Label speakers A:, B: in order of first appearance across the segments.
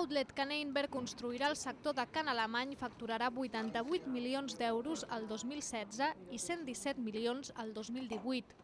A: L'outlet Neinberg construirà al sector de Can Alemany facturarà 88 milions d'euros al 2016 i 117 milions al 2018.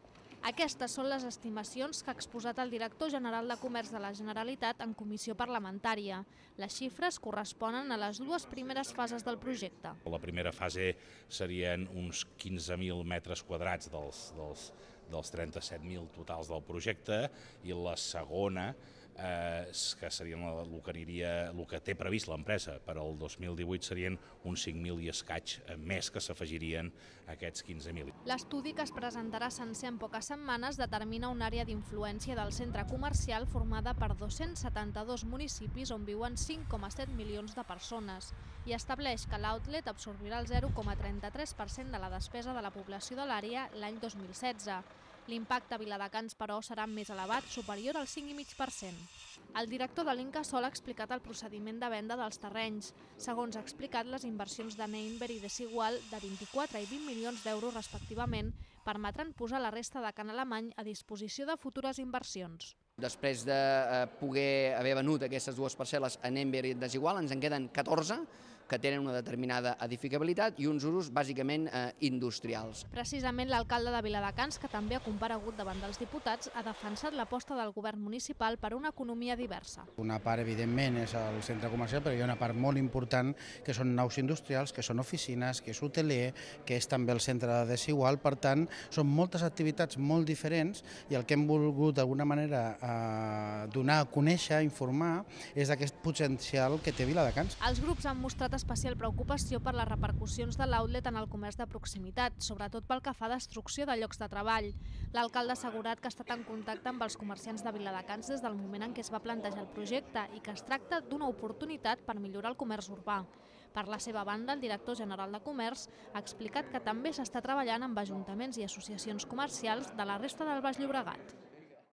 A: Aquestes són les estimacions que ha exposat el director general de Comerç de la Generalitat en comissió parlamentària. Les xifres corresponen a les dues primeres fases del projecte.
B: La primera fase serien uns 15.000 metres quadrats dels, dels, dels 37.000 totals del projecte i la segona eh, que serien el que, aniria, el que té previst l'empresa per al 2018 serien uns 5.000 i escaig més que s'afegirien aquests 15.000.
A: L'estudi que es presentarà sencer en poques setmanes determina una àrea d'influència del centre comercial formada per 272 municipis on viuen 5,7 milions de persones i estableix que l'outlet absorbirà el 0,33% de la despesa de la població de l'àrea l'any 2016. L'impacte a Viladecans, però, serà més elevat, superior al 5,5%. El director de l'Incasol ha explicat el procediment de venda dels terrenys. Segons ha explicat, les inversions de Neinber i Desigual, de 24 i 20 milions d'euros respectivament, permetran posar la resta de Can Alemany a disposició de futures inversions.
C: Després de eh, poder haver venut aquestes dues parcel·les a Nember i Desigual, ens en queden 14 que tenen una determinada edificabilitat i uns usos bàsicament eh, industrials.
A: Precisament l'alcalde de Viladecans, que també ha comparegut davant dels diputats, ha defensat l'aposta del govern municipal per una economia diversa.
D: Una part, evidentment, és el centre comercial, però hi ha una part molt important que són naus industrials, que són oficines, que és hoteler, que és també el centre de Desigual. Per tant, són moltes activitats molt diferents i el que hem volgut d'alguna manera eh, donar a conèixer, informar, és d'aquest potencial que té Viladecans.
A: Els grups han mostrat especial preocupació per les repercussions de l'outlet en el comerç de proximitat, sobretot pel que fa a destrucció de llocs de treball. L'alcalde ha assegurat que ha estat en contacte amb els comerciants de Viladecans des del moment en què es va plantejar el projecte i que es tracta d'una oportunitat per millorar el comerç urbà. Per la seva banda, el director general de Comerç ha explicat que també s'està treballant amb ajuntaments i associacions comercials de la resta del Baix Llobregat.